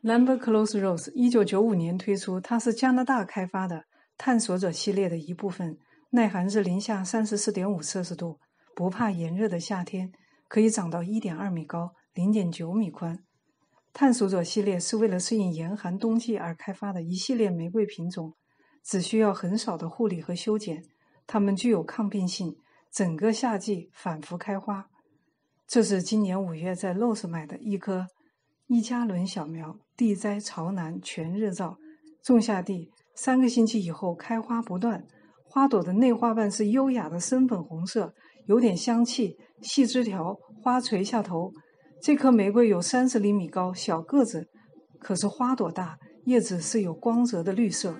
Lambert Close Rose 一九九五年推出，它是加拿大开发的探索者系列的一部分，耐寒至零下三十四点五摄氏度，不怕炎热的夏天，可以长到一点二米高、零点九米宽。探索者系列是为了适应严寒冬季而开发的一系列玫瑰品种，只需要很少的护理和修剪，它们具有抗病性，整个夏季反复开花。这是今年五月在 Rose 买的一颗一加仑小苗，地栽朝南，全日照，种下地三个星期以后开花不断，花朵的内花瓣是优雅的深粉红色，有点香气，细枝条，花垂下头。这棵玫瑰有三十厘米高，小个子，可是花朵大，叶子是有光泽的绿色。